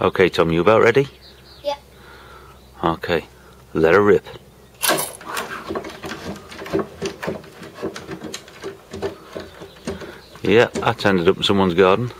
Okay, Tom, you about ready? Yep. Okay, let her rip. Yeah, turned it up in someone's garden.